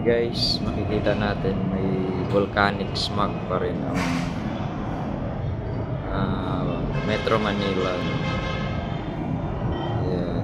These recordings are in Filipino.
Guys, makikita natin may volcanic smog pa rin ang ah, Metro Manila. Ayan.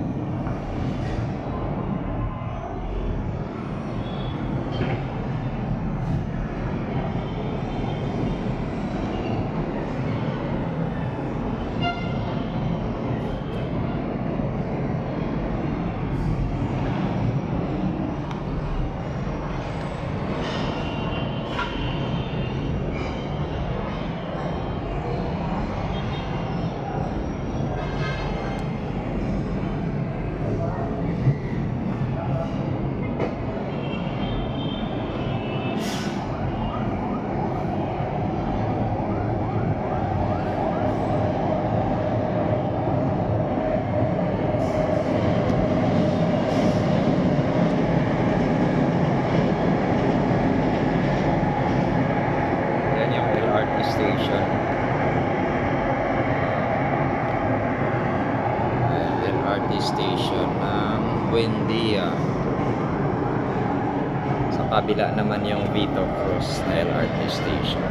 Yan yung LRT station. Ayan, LRT station ng Buendia. Sa kabila naman yung Vito Cruz na LRT station.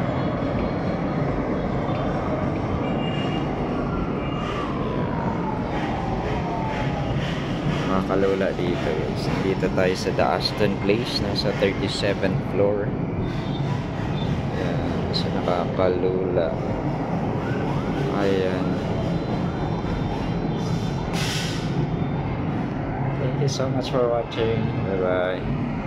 Mga kalula dito guys. Dito tayo sa The Aston Place. Nasa 37th floor. Ayan, sa nakakalula. Ayan. Thank you so much for watching. Bye-bye.